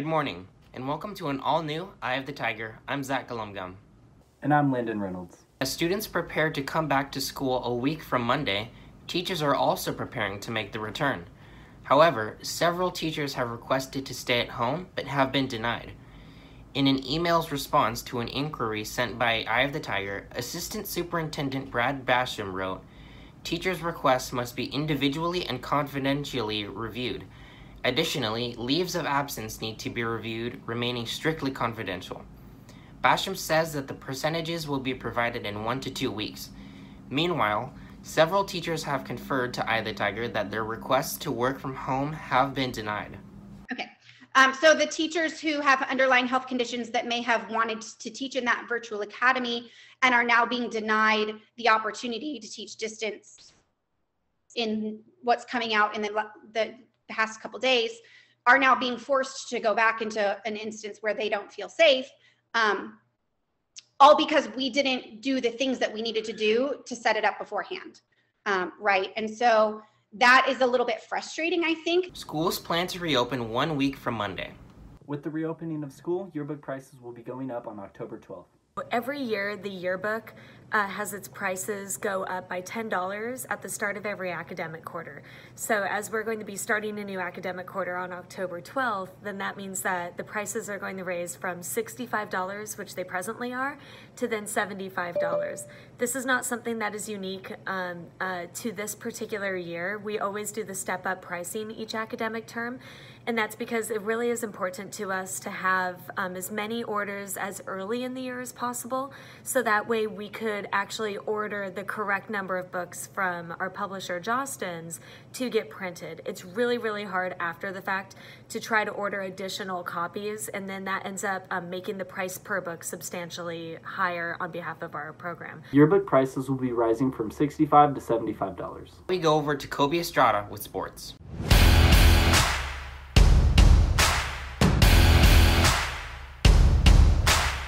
Good morning, and welcome to an all-new Eye of the Tiger. I'm Zach Galumgum. And I'm Landon Reynolds. As students prepare to come back to school a week from Monday, teachers are also preparing to make the return. However, several teachers have requested to stay at home but have been denied. In an email's response to an inquiry sent by Eye of the Tiger, Assistant Superintendent Brad Basham wrote, Teachers' requests must be individually and confidentially reviewed. Additionally, leaves of absence need to be reviewed, remaining strictly confidential. Basham says that the percentages will be provided in one to two weeks. Meanwhile, several teachers have conferred to Eye the Tiger that their requests to work from home have been denied. Okay. Um, so the teachers who have underlying health conditions that may have wanted to teach in that virtual academy and are now being denied the opportunity to teach distance in what's coming out in the, the past couple days are now being forced to go back into an instance where they don't feel safe um, all because we didn't do the things that we needed to do to set it up beforehand um, right and so that is a little bit frustrating i think Schools plan to reopen one week from Monday. With the reopening of school, yearbook prices will be going up on October 12th. Every year, the yearbook uh, has its prices go up by $10 at the start of every academic quarter. So, as we're going to be starting a new academic quarter on October 12th, then that means that the prices are going to raise from $65, which they presently are, to then $75. This is not something that is unique um, uh, to this particular year. We always do the step up pricing each academic term. And that's because it really is important to us to have um, as many orders as early in the year as possible. So that way we could actually order the correct number of books from our publisher, Jostens, to get printed. It's really, really hard after the fact to try to order additional copies. And then that ends up um, making the price per book substantially higher on behalf of our program. Yearbook prices will be rising from 65 to $75. We go over to Kobe Estrada with sports.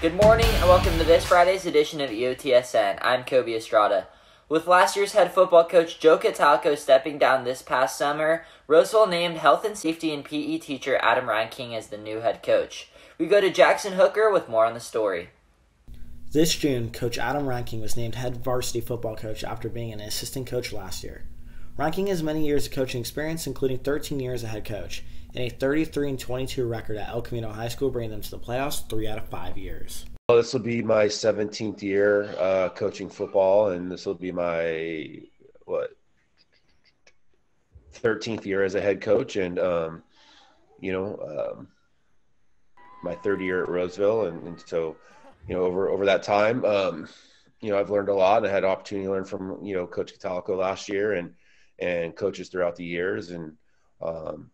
Good morning and welcome to this Friday's edition of EOTSN. I'm Kobe Estrada. With last year's head football coach Joe Catalco stepping down this past summer, Roseville named health and safety and PE teacher Adam Ranking as the new head coach. We go to Jackson Hooker with more on the story. This June, Coach Adam Ranking was named head varsity football coach after being an assistant coach last year. Ranking has many years of coaching experience, including 13 years as head coach, and a 33 and 22 record at El Camino High School, bringing them to the playoffs three out of five years. Well, this will be my 17th year uh, coaching football, and this will be my what 13th year as a head coach, and um, you know um, my third year at Roseville, and, and so you know over over that time, um, you know I've learned a lot, and I had opportunity to learn from you know Coach Catalico last year, and and coaches throughout the years, and um,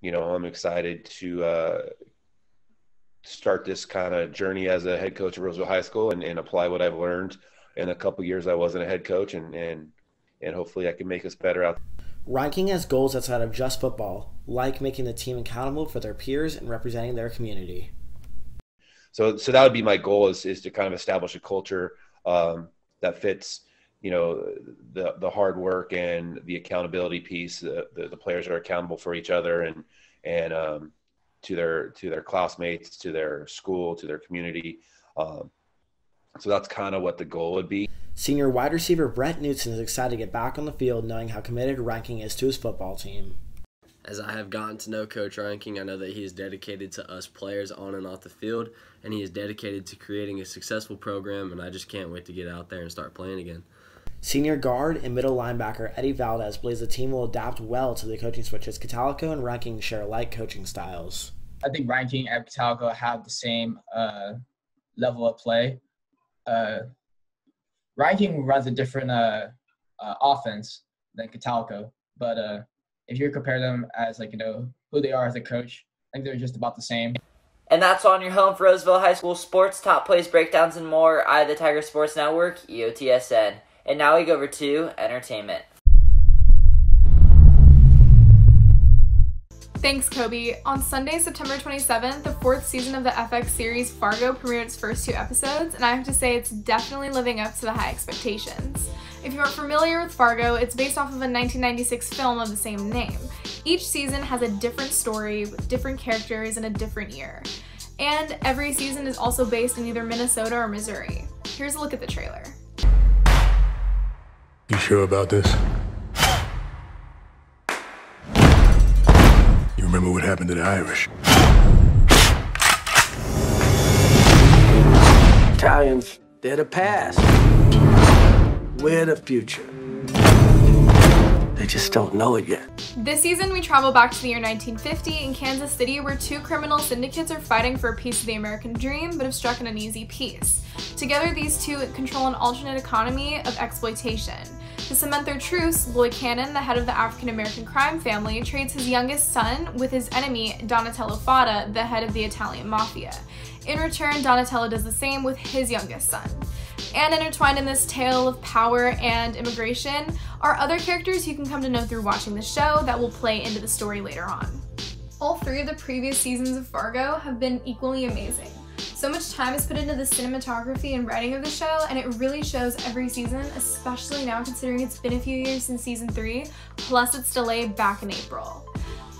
you know I'm excited to uh, start this kind of journey as a head coach at Roseville High School and, and apply what I've learned in a couple years I wasn't a head coach and and and hopefully I can make us better out. Ranking has goals outside of just football, like making the team accountable for their peers and representing their community. So so that would be my goal is is to kind of establish a culture um, that fits you know the the hard work and the accountability piece. The, the, the players are accountable for each other and and um, to their to their classmates, to their school, to their community. Um, so that's kind of what the goal would be. Senior wide receiver Brett Newton is excited to get back on the field, knowing how committed Ranking is to his football team. As I have gotten to know Coach Ranking, I know that he is dedicated to us players on and off the field, and he is dedicated to creating a successful program, and I just can't wait to get out there and start playing again. Senior guard and middle linebacker Eddie Valdez believes the team will adapt well to the coaching switches. Catalico and Ranking share alike coaching styles. I think Ranking and Catalco have the same uh, level of play. Uh, Ranking runs a different uh, uh, offense than Catalco, but uh, if you compare them as like you know who they are as a coach, I think they're just about the same. And that's on your home for Roseville High School sports, top plays, breakdowns, and more. I, the Tiger Sports Network, EOTSN. And now we go over to entertainment. Thanks, Kobe. On Sunday, September 27th, the fourth season of the FX series Fargo premiered its first two episodes, and I have to say it's definitely living up to the high expectations. If you aren't familiar with Fargo, it's based off of a 1996 film of the same name. Each season has a different story with different characters in a different year. And every season is also based in either Minnesota or Missouri. Here's a look at the trailer. You sure about this? You remember what happened to the Irish? Italians, they're the past. We're the future. Just don't know it yet. This season, we travel back to the year 1950 in Kansas City, where two criminal syndicates are fighting for a piece of the American dream, but have struck an uneasy peace. Together, these two control an alternate economy of exploitation. To cement their truce, Lloyd Cannon, the head of the African American crime family, trades his youngest son with his enemy, Donatello Fadda, the head of the Italian mafia. In return, Donatello does the same with his youngest son. And intertwined in this tale of power and immigration are other characters you can come to know through watching the show that will play into the story later on. All three of the previous seasons of Fargo have been equally amazing. So much time is put into the cinematography and writing of the show, and it really shows every season, especially now considering it's been a few years since season 3, plus its delay back in April.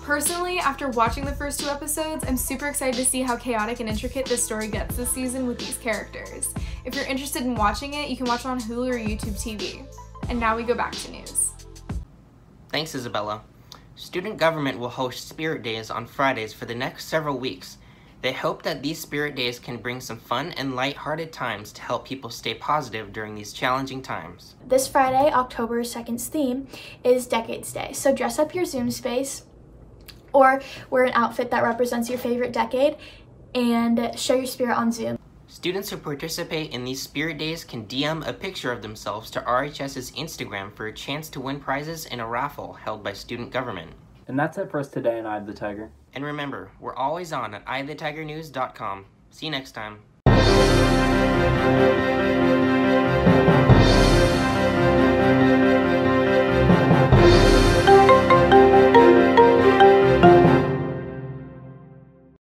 Personally, after watching the first two episodes, I'm super excited to see how chaotic and intricate this story gets this season with these characters. If you're interested in watching it, you can watch it on Hulu or YouTube TV. And now we go back to news. Thanks, Isabella. Student government will host Spirit Days on Fridays for the next several weeks. They hope that these Spirit Days can bring some fun and light-hearted times to help people stay positive during these challenging times. This Friday, October 2nd's theme is Decades Day. So dress up your Zoom space or wear an outfit that represents your favorite decade and show your spirit on Zoom. Students who participate in these Spirit Days can DM a picture of themselves to RHS's Instagram for a chance to win prizes in a raffle held by student government. And that's it for us today on Eye of the Tiger. And remember, we're always on at eyeofthetigernews.com. See you next time.